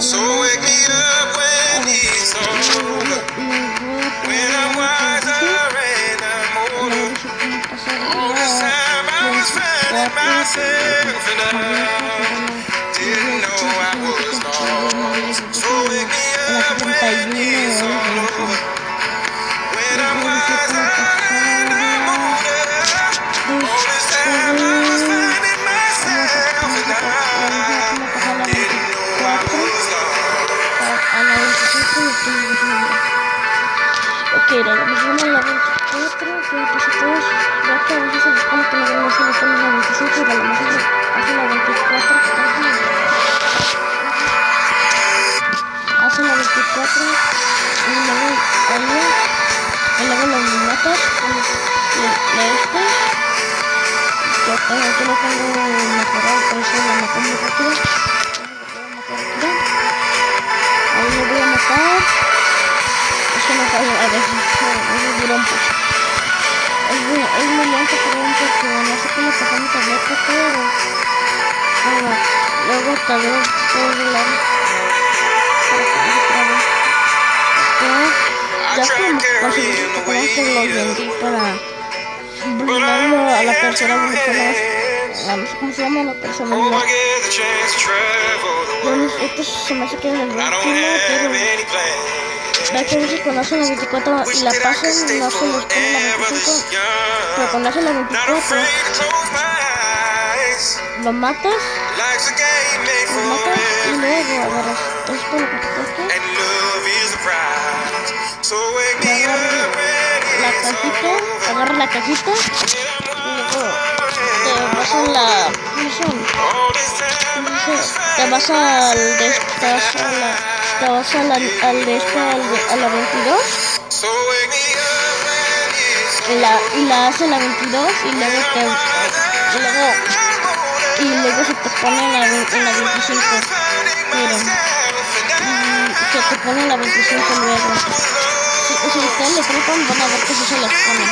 So wake me up when it's over. When I'm Ok, la vamos a la 24, que ya que a veces que no se les pone la 25, pero a lo mejor hace la 24, que tal vez hace la 24, y luego ella, y luego los le, le este, que que no tengo mejorado, por eso la maté muy rápido, ahí lo voy a matar, que no falla a veces, es duro un poco. Es es muy lento, un poco, no sé cómo pasar mi tableta, pero... Bueno, luego tal vez puedo volar. Ya, ya que conseguí que lo vendí para brindarlo a la tercera persona. Sé cómo se llama la persona. Oh, Bueno, world. esto se me hace que es el último, pero... Ya que hacen la 24 y la pasan, no se les pone la 25, pero cuando hacen la Not 24, afraid to close my eyes. lo matas, lo matas y luego agarras. esto, lo que te la cajita, agarras la cajita y luego te vas a la, ¿cómo te vas al te vas a la, te vas a la, al de esta, al a la 22 So wake me up when it's y la, y la hace la 22 y luego te, y luego, y luego se te pone en la, la 25, miren, y se te pone en la 25 luego. Si, si ustedes le trepan van a ver que sí se les pone.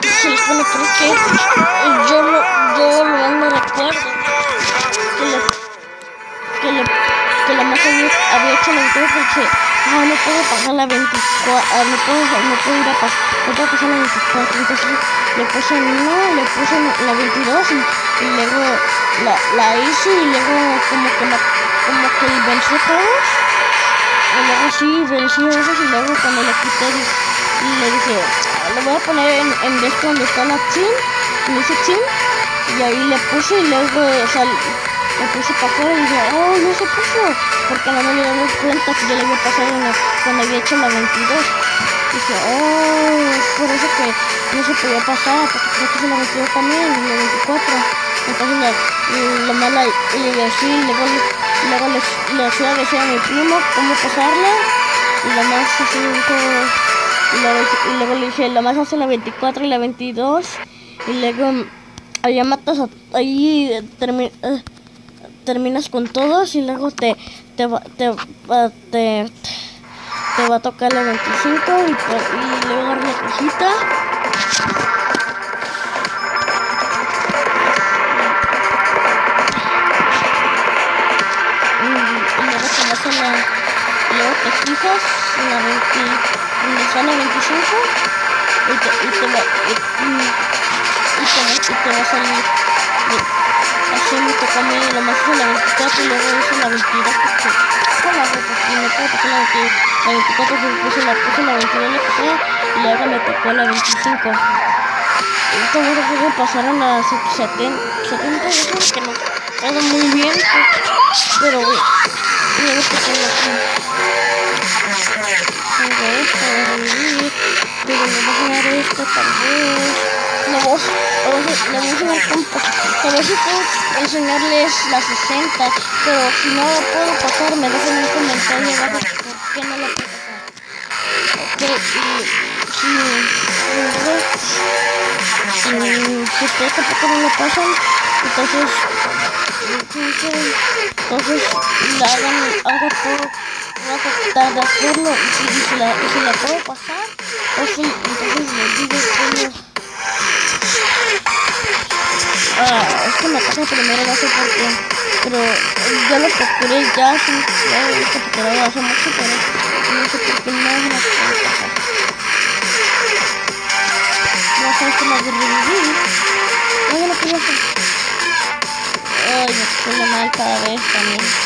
Sí se les pone porque yo yo lo me recuerdo había, había hecho 22 porque ah, no puedo pasar la 24, ah, no puedo, no puedo ir a pasar, no puedo pasar la 24, entonces le puse no, le puse la 22 y, luego la, la hice y luego como que la, como que vencí todos. Y luego sí vencí a esos y luego cuando le quité y le dije, "Ah, lo voy a poner en, en esto donde está la chin, le hice chin y ahí le puse y luego, sea, le puse para y dije, oh, no se puso, porque no me había cuenta que yo le había pasado la- cuando había hecho la 22. Dije, oh, es por eso que no se podía pasar, porque creo que se la 22 también, y la 24. Entonces le, lo mala y así, luego, luego le, le fui a decir a mi primo cómo pasarla, y lo más así y luego, y luego le dije, lo más hace la 24 y la 22, y luego allá matas, ahí eh, termi- eh, terminas con todos y luego te, te, va, te, va- te, te va a tocar la 25 y, pues, y luego la cajita. Y, luego te vas a la, luego te fijas en la 20, donde está la 25 y te, y te va, y, y- y te, y te va a salir y- más hice la 24 y luego hice la 22 porque ¿cómo hago? porque me puedo pasar la, 20 la 24 pues puse la, puse la 22 la pasé y luego me tocó la 25 y puede pasar a las 70 70 yo creo que no quedó muy bien pues, pero bueno y esto tengo aquí tengo esto de revivir pero me voy a dar esto tal vez le voy, le voy, a- le voy a ver si puedo enseñarles la 60 pero si no lo puedo pasar me dejan un comentario abajo por qué no lo puedo pasar. Ok y si si, si ustedes tampoco no lo pasan. Entonces entonces, la hagan, hagan todo, tratar de hacerlo y si, y si la, si la puedo pasar, entonces, entonces les digo Uh, es que me pasa primero, no sé por qué. Pero ya lo procuré, ya se me lo he capturado hace mucho, pero no sé por qué no me lo puedo. No sé cómo revivir. No me lo puedo pasar. Ay, me suena mal cada vez también.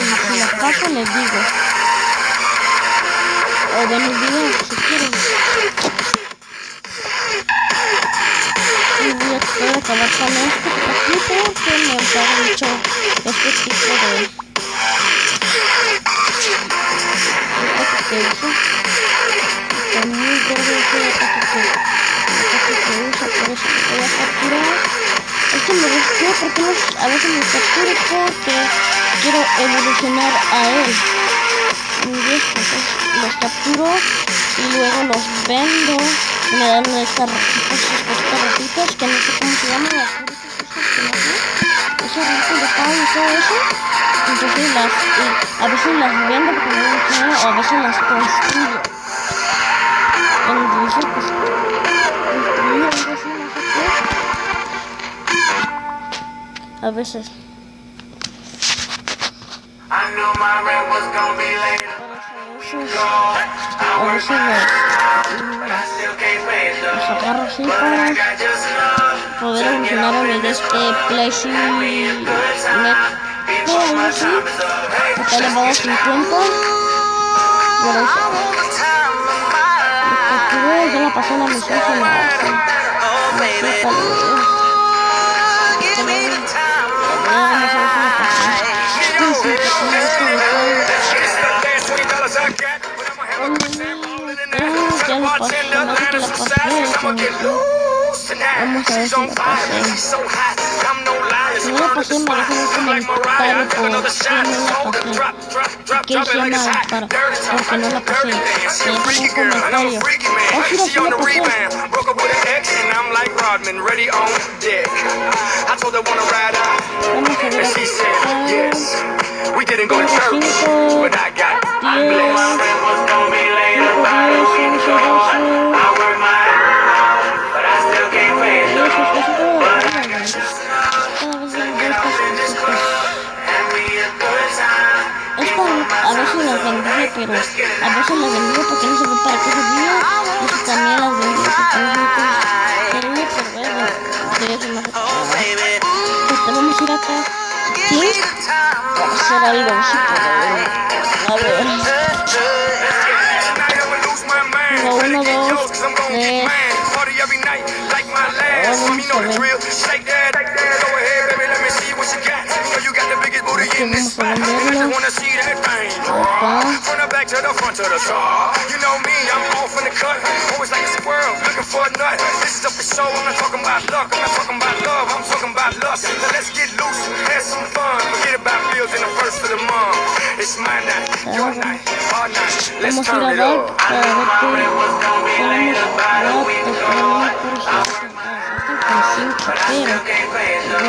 la paso les digo. O si quieren. Y voy a de acabar con este aquí porque me enfada mucho este tipo de... Que que, que. Es que me gusta porque a veces me capturo porque quiero evolucionar a él. Entonces los capturo y luego los vendo me dan estas ratitas, que no sé cómo se llaman, las frutas que no sé, esos ratitos de pan y todo eso. Entonces las, a veces las vendo porque no las o a veces las construyo. En dice pues construir algo así, no sé qué. A veces. A los, agarro así para poder evolucionar a mi de este Play Net. algo así. Está elevado a 50. Por eso. Capturé, ya la pasé la misión, se me hace. No sé, tal vez. Tal vez. Vamos a ver si Vamos a ver si la pasé. Si no la pasé, me dejan un comentario por qué no la pasé. ¿Qué hice mal para, porque no la pasé? Me dejan un comentario. Oh, sí, sí pasé. Broke up with vendía, pero a veces las vendía porque no sabía para qué servía. Y también las vendía porque no servía, pero bueno, de eso no se trata. Pues vamos a ir acá. Aquí. Vamos a algo a ver. Uno, dos, tres. Vamos a venderlo. Acá. From the back to the front to the top. You know me, I'm off in the cut. Always like a squirrel, looking for a nut. This is up for show. I'm not talking about luck. I'm not talking about love. I'm talking about lust. Now let's get loose, have some fun. Forget about bills in the first of the month. It's my night, your night, our night. Let's Vamos a turn ir a it dar up. para ver qué podemos dar por si con 5 pero voy a vender a